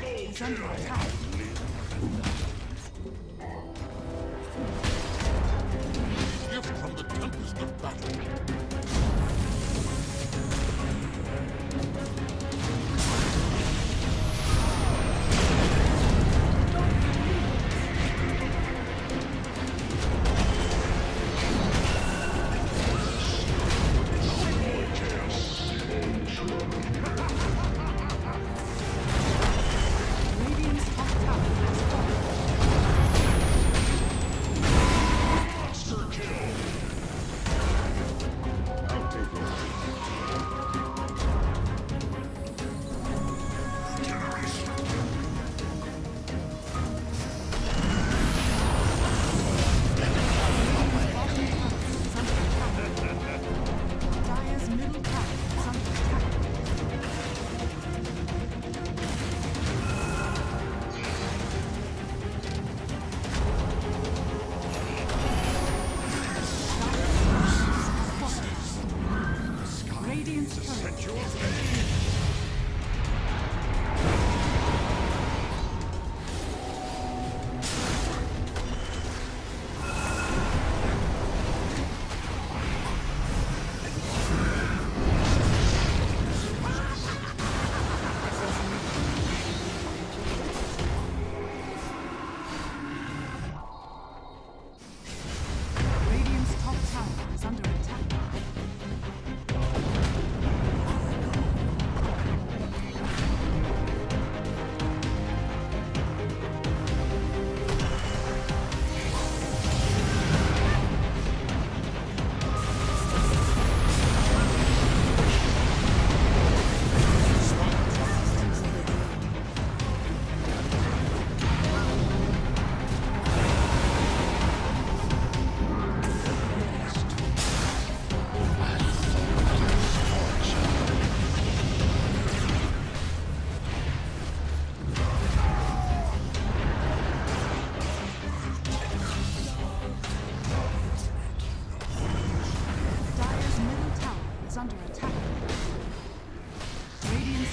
attack. Gift from the tempest of battle.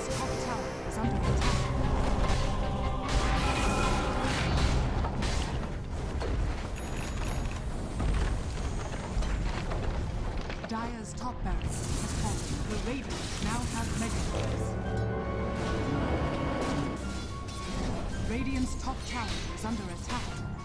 Radiant's top tower is under attack. Dire's top has fallen. The now have Radiant's top tower is under attack.